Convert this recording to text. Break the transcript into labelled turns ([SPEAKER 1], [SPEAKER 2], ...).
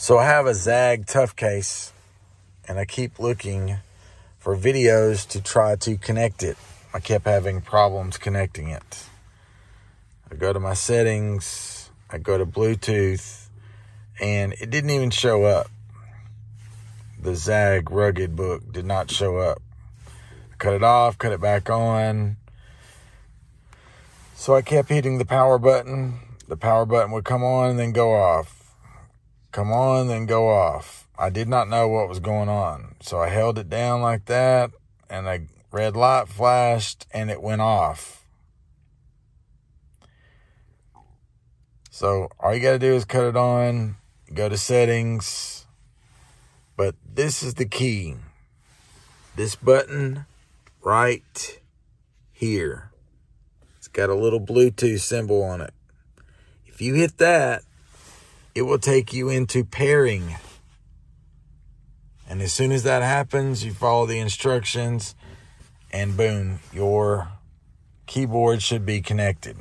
[SPEAKER 1] So I have a Zagg Tough Case and I keep looking for videos to try to connect it. I kept having problems connecting it. I go to my settings, I go to Bluetooth, and it didn't even show up. The Zagg Rugged book did not show up. I cut it off, cut it back on. So I kept hitting the power button. The power button would come on and then go off come on, then go off. I did not know what was going on. So I held it down like that and a red light flashed and it went off. So all you got to do is cut it on, go to settings. But this is the key. This button right here. It's got a little Bluetooth symbol on it. If you hit that, it will take you into pairing. And as soon as that happens, you follow the instructions and boom, your keyboard should be connected.